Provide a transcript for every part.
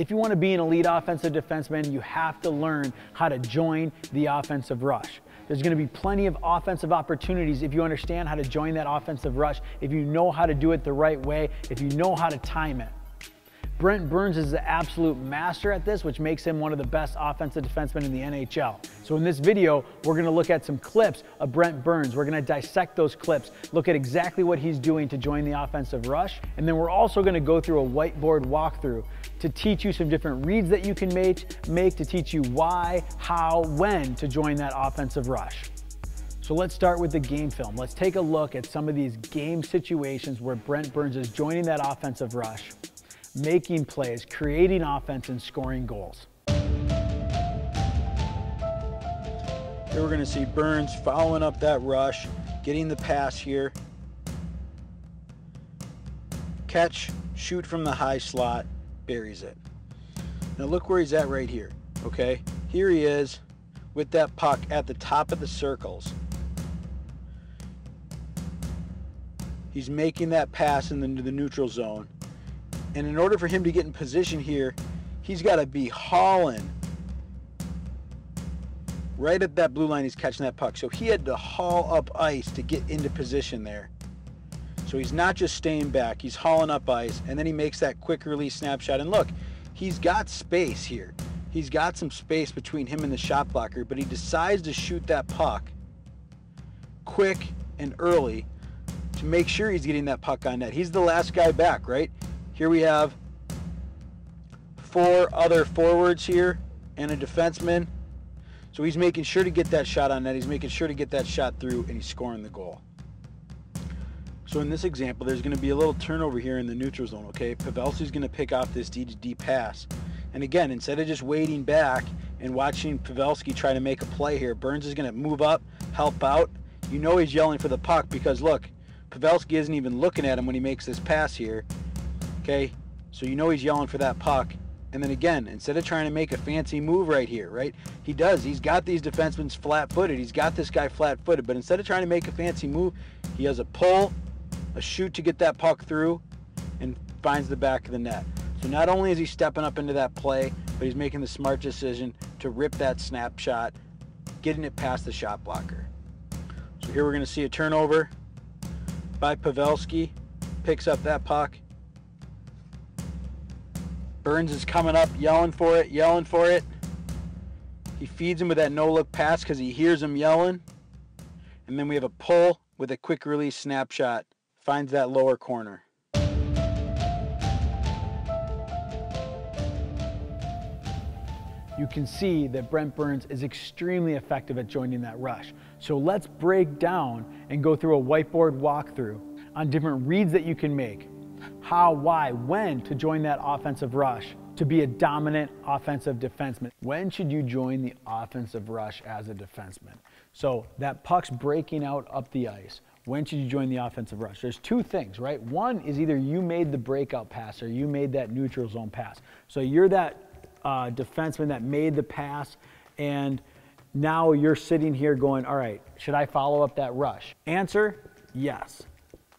If you want to be an elite offensive defenseman, you have to learn how to join the offensive rush. There's going to be plenty of offensive opportunities if you understand how to join that offensive rush, if you know how to do it the right way, if you know how to time it. Brent Burns is the absolute master at this, which makes him one of the best offensive defensemen in the NHL. So in this video, we're gonna look at some clips of Brent Burns. We're gonna dissect those clips, look at exactly what he's doing to join the offensive rush, and then we're also gonna go through a whiteboard walkthrough to teach you some different reads that you can make, make to teach you why, how, when to join that offensive rush. So let's start with the game film. Let's take a look at some of these game situations where Brent Burns is joining that offensive rush making plays, creating offense, and scoring goals. Here we're going to see Burns following up that rush, getting the pass here. Catch, shoot from the high slot, buries it. Now look where he's at right here, okay? Here he is with that puck at the top of the circles. He's making that pass in the, the neutral zone. And in order for him to get in position here, he's got to be hauling. Right at that blue line, he's catching that puck. So he had to haul up ice to get into position there. So he's not just staying back, he's hauling up ice, and then he makes that quick release snapshot. And look, he's got space here. He's got some space between him and the shot blocker, but he decides to shoot that puck quick and early to make sure he's getting that puck on net. He's the last guy back, right? Here we have four other forwards here and a defenseman. So he's making sure to get that shot on net. He's making sure to get that shot through and he's scoring the goal. So in this example, there's going to be a little turnover here in the neutral zone, okay? Pavelski's going to pick off this D to D pass. And again, instead of just waiting back and watching Pavelski try to make a play here, Burns is going to move up, help out. You know he's yelling for the puck because look, Pavelski isn't even looking at him when he makes this pass here. Okay, so you know he's yelling for that puck. And then again, instead of trying to make a fancy move right here, right? He does. He's got these defensemen flat-footed. He's got this guy flat-footed. But instead of trying to make a fancy move, he has a pull, a shoot to get that puck through, and finds the back of the net. So not only is he stepping up into that play, but he's making the smart decision to rip that snapshot, getting it past the shot blocker. So here we're going to see a turnover by Pavelski. Picks up that puck, Burns is coming up, yelling for it, yelling for it. He feeds him with that no-look pass because he hears him yelling. And then we have a pull with a quick release snapshot. Finds that lower corner. You can see that Brent Burns is extremely effective at joining that rush. So let's break down and go through a whiteboard walkthrough on different reads that you can make how, why, when to join that offensive rush to be a dominant offensive defenseman. When should you join the offensive rush as a defenseman? So that puck's breaking out up the ice. When should you join the offensive rush? There's two things, right? One is either you made the breakout pass or you made that neutral zone pass. So you're that uh, defenseman that made the pass and now you're sitting here going, all right, should I follow up that rush? Answer, yes.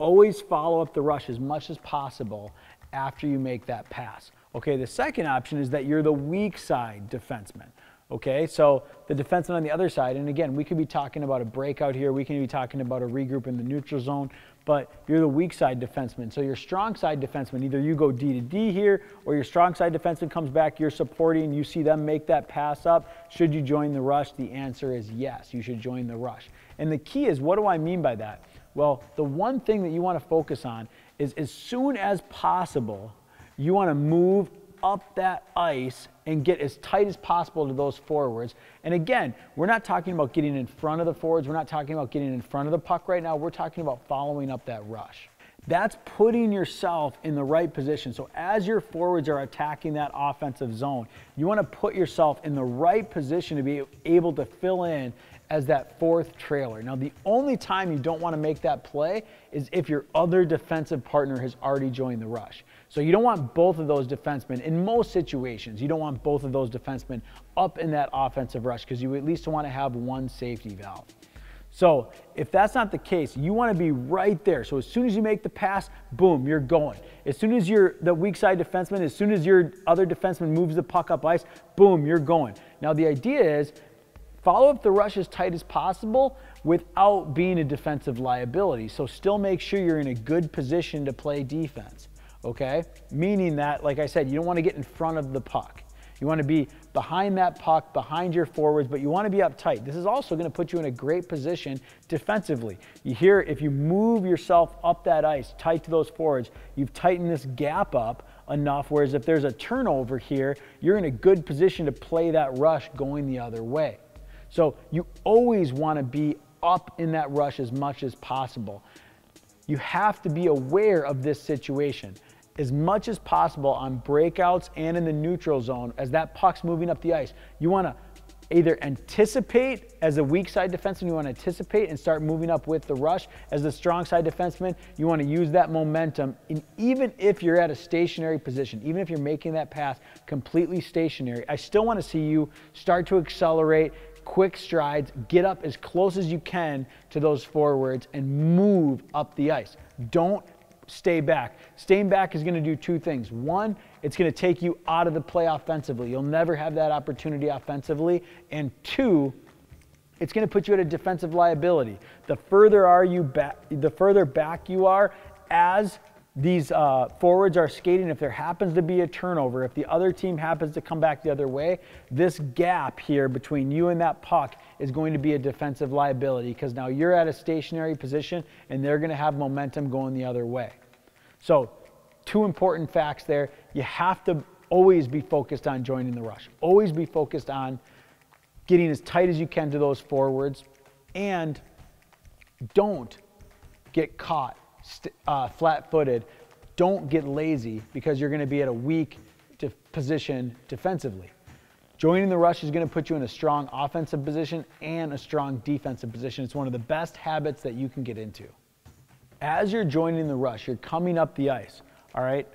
Always follow up the rush as much as possible after you make that pass. Okay, the second option is that you're the weak side defenseman. Okay, so the defenseman on the other side, and again, we could be talking about a breakout here, we can be talking about a regroup in the neutral zone, but you're the weak side defenseman. So your strong side defenseman, either you go D to D here, or your strong side defenseman comes back, you're supporting, you see them make that pass up. Should you join the rush? The answer is yes, you should join the rush. And the key is, what do I mean by that? Well, the one thing that you want to focus on is as soon as possible, you want to move up that ice and get as tight as possible to those forwards. And again, we're not talking about getting in front of the forwards. We're not talking about getting in front of the puck right now. We're talking about following up that rush. That's putting yourself in the right position. So as your forwards are attacking that offensive zone, you want to put yourself in the right position to be able to fill in as that fourth trailer. Now, the only time you don't want to make that play is if your other defensive partner has already joined the rush. So you don't want both of those defensemen, in most situations, you don't want both of those defensemen up in that offensive rush because you at least want to have one safety valve. So if that's not the case, you want to be right there. So as soon as you make the pass, boom, you're going. As soon as you're the weak side defenseman, as soon as your other defenseman moves the puck up ice, boom, you're going. Now the idea is follow up the rush as tight as possible without being a defensive liability. So still make sure you're in a good position to play defense. Okay? Meaning that, like I said, you don't want to get in front of the puck. You want to be behind that puck, behind your forwards, but you want to be up tight. This is also going to put you in a great position defensively. You hear if you move yourself up that ice, tight to those forwards, you've tightened this gap up enough, whereas if there's a turnover here, you're in a good position to play that rush going the other way. So you always want to be up in that rush as much as possible. You have to be aware of this situation as much as possible on breakouts and in the neutral zone as that puck's moving up the ice. You want to either anticipate as a weak side defenseman, you want to anticipate and start moving up with the rush. As the strong side defenseman, you want to use that momentum. And even if you're at a stationary position, even if you're making that pass completely stationary, I still want to see you start to accelerate, quick strides, get up as close as you can to those forwards and move up the ice. Don't stay back. Staying back is going to do two things. One, it's going to take you out of the play offensively. You'll never have that opportunity offensively. And two, it's going to put you at a defensive liability. The further are you back, the further back you are as these uh, forwards are skating, if there happens to be a turnover, if the other team happens to come back the other way, this gap here between you and that puck is going to be a defensive liability because now you're at a stationary position and they're going to have momentum going the other way. So, two important facts there. You have to always be focused on joining the rush, always be focused on getting as tight as you can to those forwards, and don't get caught uh, flat footed. Don't get lazy because you're going to be at a weak position defensively. Joining the rush is going to put you in a strong offensive position and a strong defensive position. It's one of the best habits that you can get into. As you're joining the rush, you're coming up the ice, all right?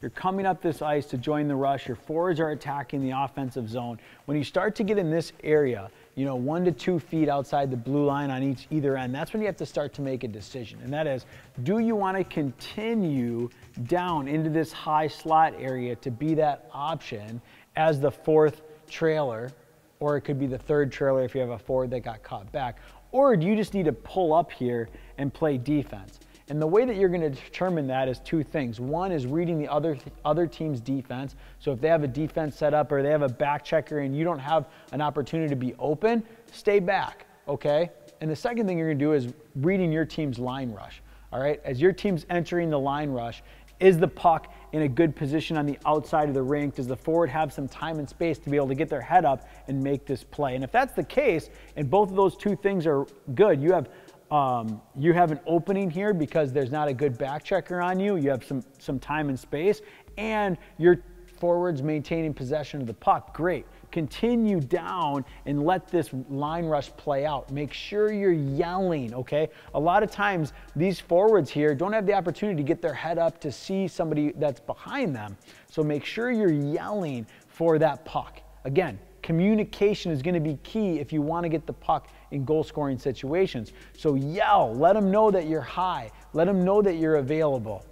You're coming up this ice to join the rush. Your forwards are attacking the offensive zone. When you start to get in this area, you know, one to two feet outside the blue line on each either end, that's when you have to start to make a decision. And that is, do you want to continue down into this high slot area to be that option as the fourth trailer, or it could be the third trailer if you have a forward that got caught back, or do you just need to pull up here and play defense? And the way that you're going to determine that is two things. One is reading the other other team's defense. So if they have a defense set up or they have a back checker and you don't have an opportunity to be open, stay back, okay? And the second thing you're going to do is reading your team's line rush. All right? As your team's entering the line rush, is the puck in a good position on the outside of the rink? Does the forward have some time and space to be able to get their head up and make this play? And if that's the case, and both of those two things are good, you have um, you have an opening here because there's not a good back checker on you. You have some, some time and space, and your forwards maintaining possession of the puck. Great. Continue down and let this line rush play out. Make sure you're yelling, okay? A lot of times, these forwards here don't have the opportunity to get their head up to see somebody that's behind them. So make sure you're yelling for that puck. Again, communication is going to be key if you want to get the puck in goal scoring situations. So yell, let them know that you're high, let them know that you're available.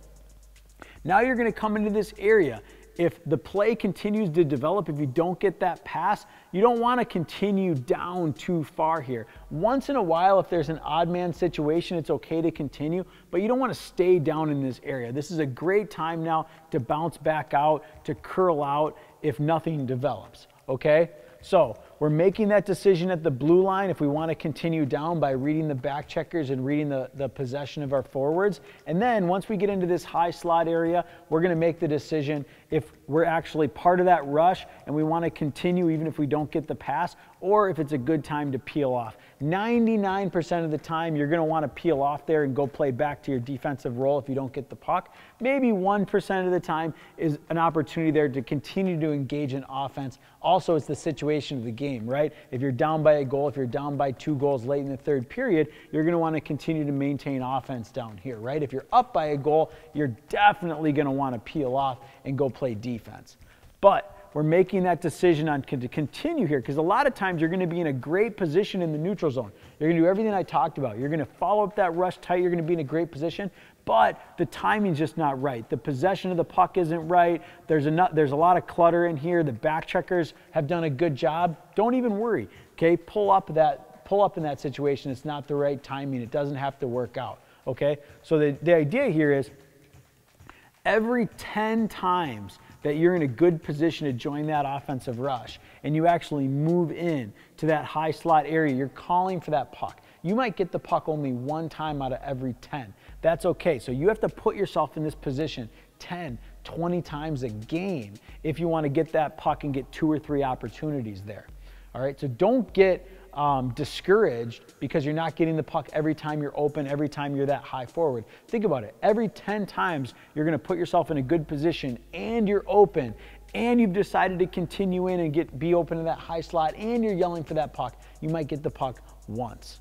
Now you're going to come into this area. If the play continues to develop, if you don't get that pass, you don't want to continue down too far here. Once in a while, if there's an odd man situation, it's okay to continue, but you don't want to stay down in this area. This is a great time now to bounce back out, to curl out if nothing develops, okay? So we're making that decision at the blue line if we want to continue down by reading the back checkers and reading the, the possession of our forwards. And then once we get into this high slot area, we're going to make the decision if we're actually part of that rush and we want to continue even if we don't get the pass or if it's a good time to peel off. 99% of the time, you're going to want to peel off there and go play back to your defensive role if you don't get the puck. Maybe 1% of the time is an opportunity there to continue to engage in offense. Also, it's the situation of the game, right? If you're down by a goal, if you're down by two goals late in the third period, you're going to want to continue to maintain offense down here, right? If you're up by a goal, you're definitely going to want to peel off and go play defense. But we're making that decision on to continue here because a lot of times you're going to be in a great position in the neutral zone. You're going to do everything I talked about. You're going to follow up that rush tight. You're going to be in a great position, but the timing's just not right. The possession of the puck isn't right. There's a, there's a lot of clutter in here. The back checkers have done a good job. Don't even worry. Okay, pull up that pull up in that situation. It's not the right timing. It doesn't have to work out. Okay, so the, the idea here is every 10 times that you're in a good position to join that offensive rush and you actually move in to that high slot area, you're calling for that puck. You might get the puck only one time out of every 10. That's okay. So you have to put yourself in this position 10, 20 times a game if you want to get that puck and get two or three opportunities there. All right, so don't get um, discouraged because you're not getting the puck every time you're open, every time you're that high forward. Think about it. Every 10 times you're going to put yourself in a good position and you're open and you've decided to continue in and get be open to that high slot and you're yelling for that puck, you might get the puck once.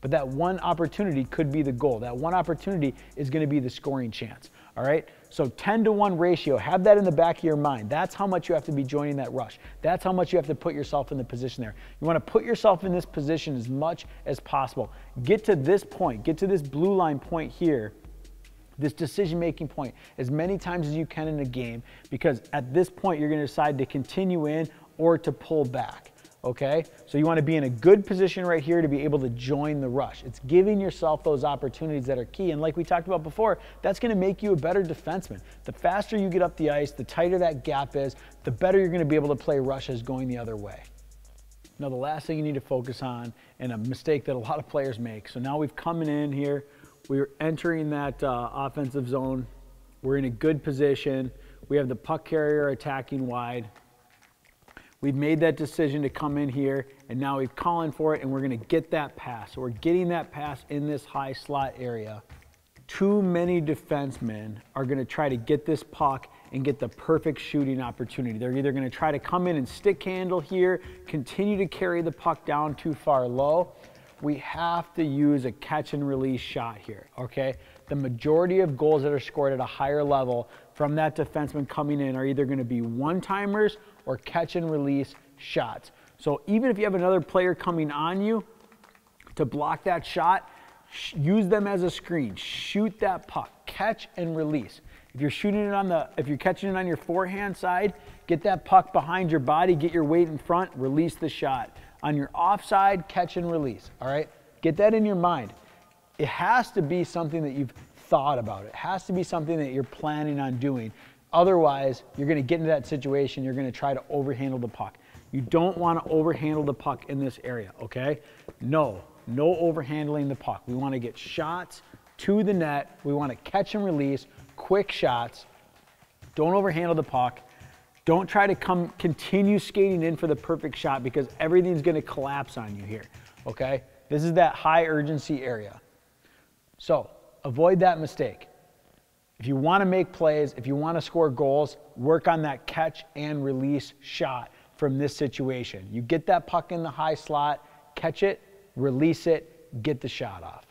But that one opportunity could be the goal. That one opportunity is going to be the scoring chance. All right? So 10 to 1 ratio, have that in the back of your mind. That's how much you have to be joining that rush. That's how much you have to put yourself in the position there. You want to put yourself in this position as much as possible. Get to this point, get to this blue line point here, this decision making point, as many times as you can in a game, because at this point, you're going to decide to continue in or to pull back okay? So you want to be in a good position right here to be able to join the rush. It's giving yourself those opportunities that are key. And like we talked about before, that's going to make you a better defenseman. The faster you get up the ice, the tighter that gap is, the better you're going to be able to play rushes going the other way. Now, the last thing you need to focus on, and a mistake that a lot of players make. So now we've come in here, we're entering that uh, offensive zone. We're in a good position. We have the puck carrier attacking wide. We've made that decision to come in here, and now we're calling for it, and we're going to get that pass. So we're getting that pass in this high slot area. Too many defensemen are going to try to get this puck and get the perfect shooting opportunity. They're either going to try to come in and stick handle here, continue to carry the puck down too far low. We have to use a catch and release shot here, okay? The majority of goals that are scored at a higher level from that defenseman coming in are either going to be one timers or catch and release shots. So even if you have another player coming on you to block that shot, use them as a screen. Shoot that puck, catch and release. If you're shooting it on the, if you're catching it on your forehand side, get that puck behind your body, get your weight in front, release the shot. On your offside, catch and release. All right, get that in your mind. It has to be something that you've thought about. It has to be something that you're planning on doing Otherwise, you're going to get into that situation. You're going to try to overhandle the puck. You don't want to overhandle the puck in this area, okay? No, no overhandling the puck. We want to get shots to the net. We want to catch and release, quick shots. Don't overhandle the puck. Don't try to come continue skating in for the perfect shot because everything's going to collapse on you here, okay? This is that high urgency area. So, avoid that mistake. If you want to make plays, if you want to score goals, work on that catch and release shot from this situation. You get that puck in the high slot, catch it, release it, get the shot off.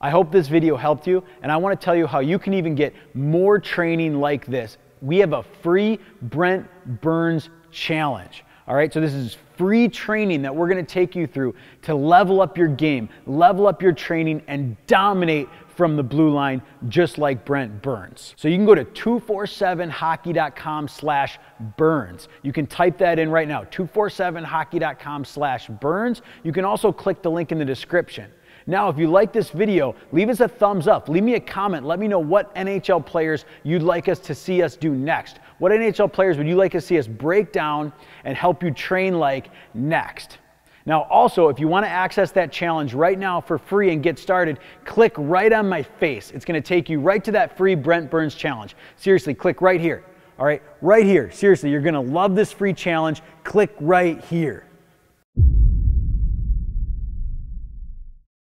I hope this video helped you, and I want to tell you how you can even get more training like this. We have a free Brent Burns challenge. All right, so this is free training that we're going to take you through to level up your game, level up your training, and dominate from the blue line, just like Brent Burns. So you can go to 247hockey.com slash burns. You can type that in right now, 247hockey.com slash burns. You can also click the link in the description. Now, if you like this video, leave us a thumbs up. Leave me a comment. Let me know what NHL players you'd like us to see us do next. What NHL players would you like to see us break down and help you train like next? Now, also, if you want to access that challenge right now for free and get started, click right on my face. It's going to take you right to that free Brent Burns challenge. Seriously, click right here. All right, right here. Seriously, you're going to love this free challenge. Click right here.